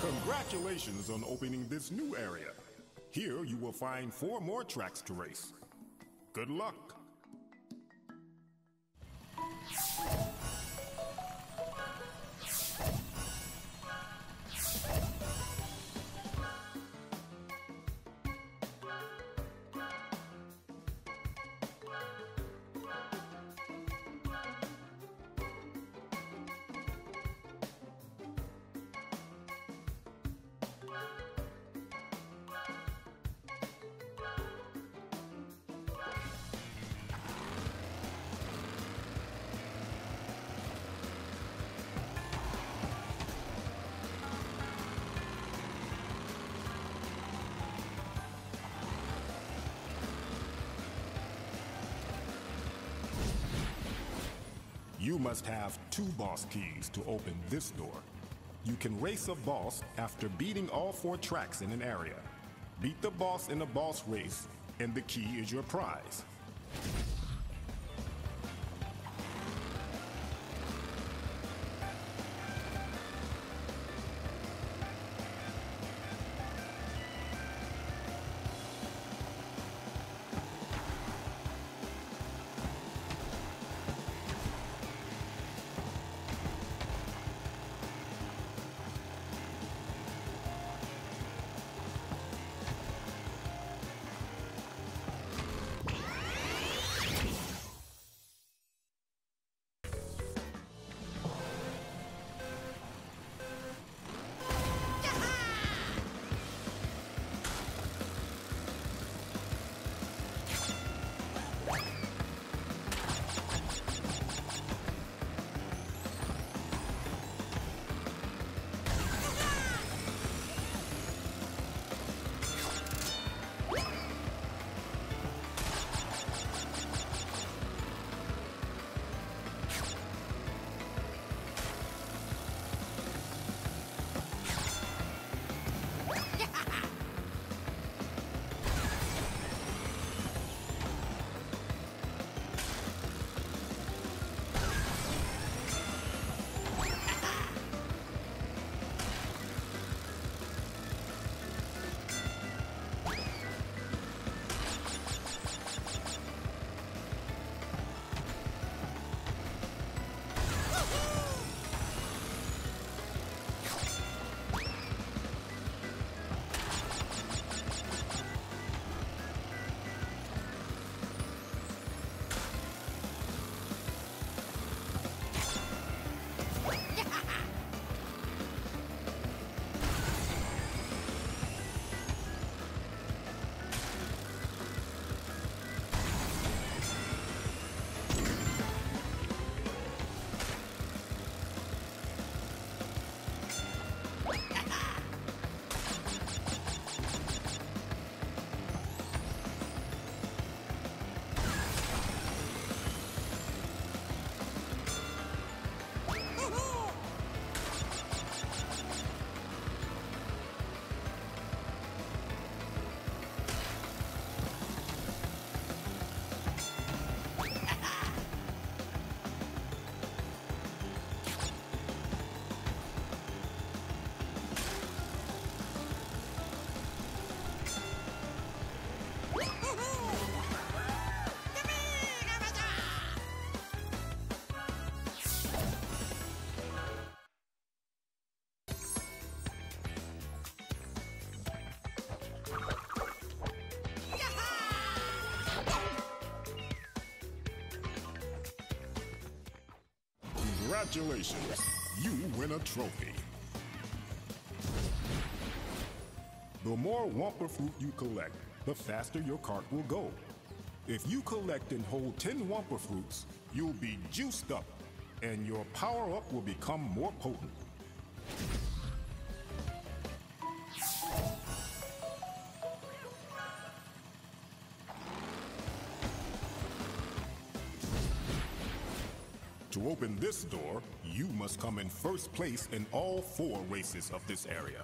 Congratulations on opening this new area. Here you will find four more tracks to race. Good luck! You must have two boss keys to open this door. You can race a boss after beating all four tracks in an area. Beat the boss in a boss race, and the key is your prize. Congratulations, you win a trophy. The more Wumpa Fruit you collect, the faster your cart will go. If you collect and hold 10 Wumpa Fruits, you'll be juiced up, and your power-up will become more potent. To open this door, you must come in first place in all four races of this area.